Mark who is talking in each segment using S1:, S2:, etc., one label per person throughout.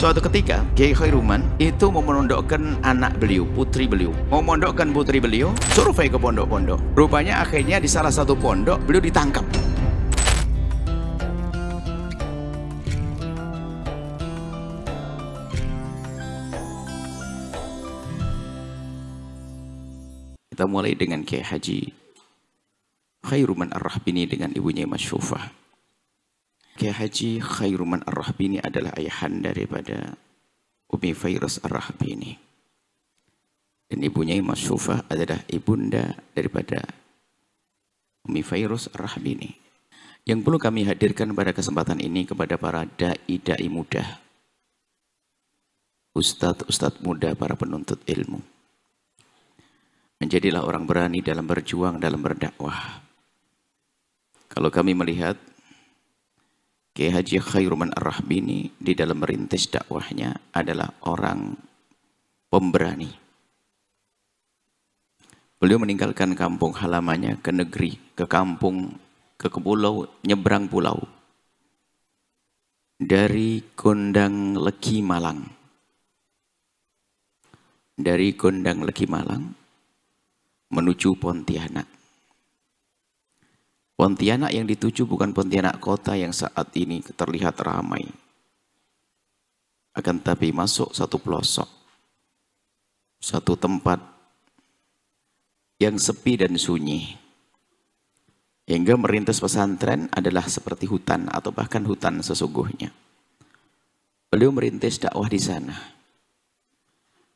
S1: Suatu ketika Kiai Khairuman itu mau menondokkan anak beliau, putri beliau. Mau mondokkan putri beliau, survei ke pondok-pondok. Rupanya akhirnya di salah satu pondok beliau ditangkap. Kita mulai dengan Kiai Haji Khairuman Ar-Rahbini dengan ibunya Mas Syufah. Kiai Haji Khairuman Ar-Rahbini adalah ayahanda daripada Umi Fairus Ar-Rahbini. Dan ibunya Mas Syufah adalah ibunda daripada Umi Fairus Ar-Rahbini. Yang perlu kami hadirkan pada kesempatan ini kepada para da'i-da'i muda. Ustadz-ustadz muda, para penuntut ilmu. Menjadilah orang berani dalam berjuang, dalam berdakwah. Kalau kami melihat Kiai Haji Khairuman Ar-Rahbini di dalam merintis dakwahnya adalah orang pemberani. Beliau meninggalkan kampung halamannya ke negeri, ke kampung, ke pulau, nyebrang pulau. Dari Gondang Leki Malang. Dari Gondang Leki Malang menuju Pontianak. Pontianak yang dituju bukan Pontianak kota yang saat ini terlihat ramai. Akan tapi masuk satu pelosok. Satu tempat yang sepi dan sunyi. Hingga merintis pesantren adalah seperti hutan atau bahkan hutan sesungguhnya. Beliau merintis dakwah di sana.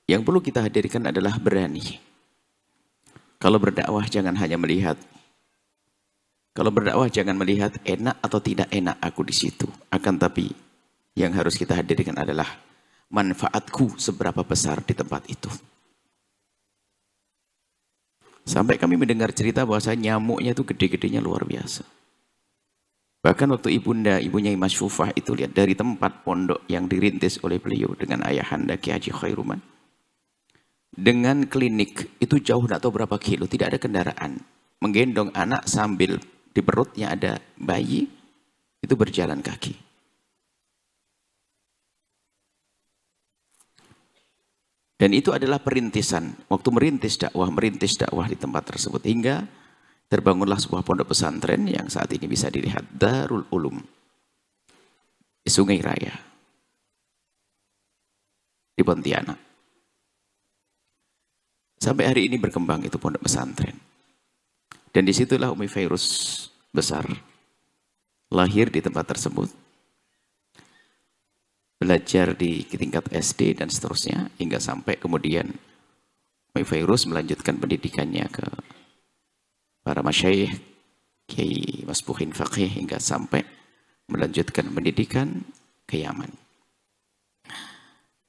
S1: Yang perlu kita hadirkan adalah berani. Kalau berdakwah jangan hanya melihat. Kalau berdakwah jangan melihat enak atau tidak enak aku di situ. Akan tapi yang harus kita hadirkan adalah manfaatku seberapa besar di tempat itu. Sampai kami mendengar cerita bahwa nyamuknya itu gede-gedenya luar biasa. Bahkan waktu ibunda, ibunya Imam Syufah itu lihat dari tempat pondok yang dirintis oleh beliau dengan ayahanda Ki Haji Khairuman. Dengan klinik itu jauh tidak tahu berapa kilo, tidak ada kendaraan. Menggendong anak sambil di perutnya ada bayi, itu berjalan kaki. Dan itu adalah perintisan. Waktu merintis dakwah, merintis dakwah di tempat tersebut. Hingga terbangunlah sebuah pondok pesantren yang saat ini bisa dilihat. Darul Ulum. Di Sungai Raya. Di Pontianak. Sampai hari ini berkembang itu pondok pesantren. Dan di situlah Umi Fairus besar. Lahir di tempat tersebut belajar di tingkat SD dan seterusnya hingga sampai kemudian Virus melanjutkan pendidikannya ke para masyayikh Kiai Masbuhin Faqih hingga sampai melanjutkan pendidikan ke Yaman.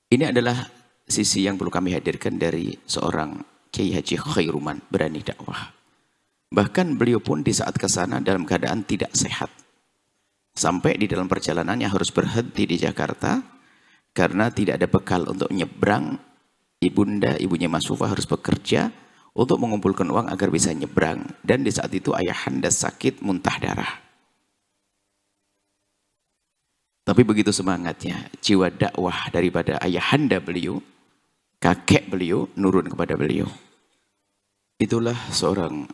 S1: Ini adalah sisi yang perlu kami hadirkan dari seorang Kiai Haji Khairuman berani dakwah. Bahkan beliau pun di saat ke sana dalam keadaan tidak sehat. Sampai di dalam perjalanannya harus berhenti di Jakarta karena tidak ada bekal untuk nyebrang. Ibunda, ibunya Mas Sufa harus bekerja untuk mengumpulkan uang agar bisa nyebrang. Dan di saat itu ayahanda sakit muntah darah. Tapi begitu semangatnya, jiwa dakwah daripada ayahanda beliau, kakek beliau, nurun kepada beliau. Itulah seorang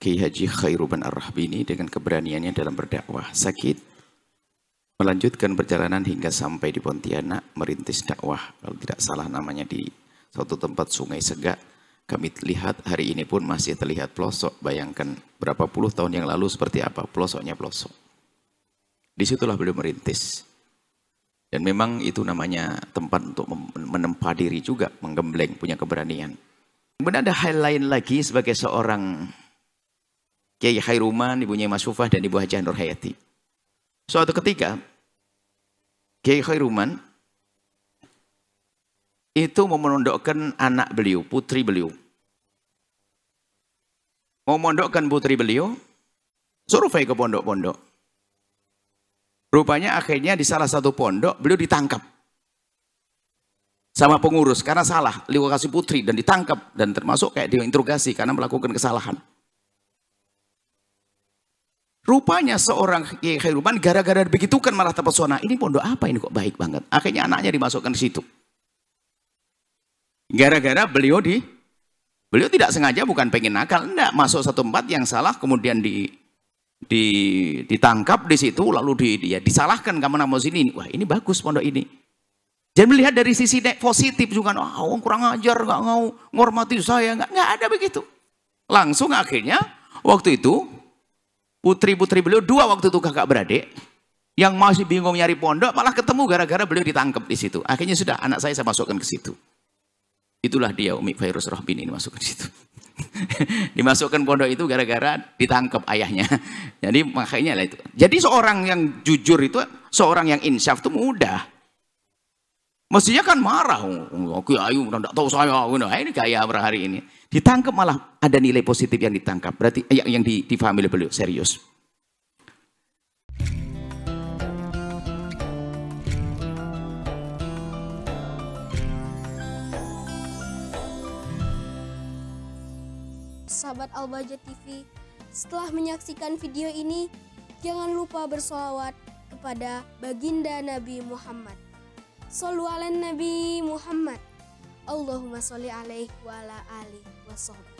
S1: Kiai Haji Khairuban Ar-Rahbini dengan keberaniannya dalam berdakwah. Sakit, melanjutkan perjalanan hingga sampai di Pontianak merintis dakwah. Kalau tidak salah namanya di suatu tempat sungai Segak. Kami lihat hari ini pun masih terlihat pelosok. Bayangkan berapa puluh tahun yang lalu seperti apa pelosoknya pelosok. Di situlah beliau merintis. Dan memang itu namanya tempat untuk menempa diri juga menggembleng punya keberanian. Kemudian ada hal lain lagi sebagai seorang Kiai Khairuman, ibunya Mas Sufah dan ibu Hajah Nur Hayati. Suatu ketika Kiai Khairuman itu mau menundukkan anak beliau, putri beliau. Mau mondokkan putri beliau, survei ke pondok-pondok. Rupanya akhirnya di salah satu pondok beliau ditangkap. Sama pengurus karena salah, kasih putri dan ditangkap dan termasuk kayak diinterogasi karena melakukan kesalahan. Rupanya seorang Kiai Khairuman gara-gara begitu kan malah terpesona. Ini pondok apa ini kok baik banget. Akhirnya anaknya dimasukkan ke situ. Gara-gara beliau di beliau tidak sengaja bukan pengen nakal, enggak masuk satu tempat yang salah kemudian di di ditangkap di situ lalu di dia disalahkan kamu nama sini. Wah, ini bagus pondok ini. Jangan melihat dari sisi positif juga, oh, kurang ajar, nggak mau ngormati saya, nggak ada begitu. Langsung akhirnya waktu itu putri-putri beliau dua waktu itu kakak beradik yang masih bingung nyari pondok malah ketemu gara-gara beliau ditangkap di situ. Akhirnya sudah anak saya saya masukkan ke situ. Itulah dia Umi Virus Rohbin ini masuk ke situ. Dimasukkan pondok itu gara-gara ditangkap ayahnya. Jadi makanya lah itu. Jadi seorang yang jujur itu, seorang yang insyaf itu mudah. Mestinya kan marah. Oh, Kiai udah tidak tahu saya. Ini kayak hari ini. Ditangkap malah ada nilai positif yang ditangkap. Berarti yang, yang difahami oleh beliau serius.
S2: Sahabat Albaja TV, setelah menyaksikan video ini, jangan lupa bersolawat kepada baginda Nabi Muhammad. Sallu ala Nabi Muhammad. Allahumma alaihi wa ala alihi wa sahbihi.